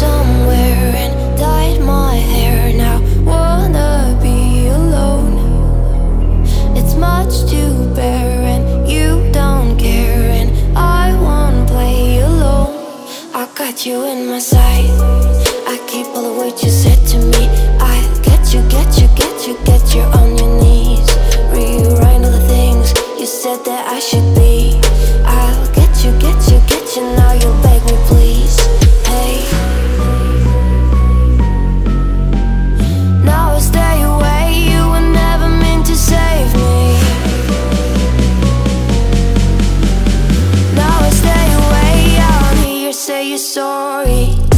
somewhere and dyed my hair now. Wanna be alone. It's much and you don't care, and I won't play alone. I got you in my sight. I keep all the words you said to me. I get you, get you, get you, get you on your knees. All the things you said that I should say you're sorry.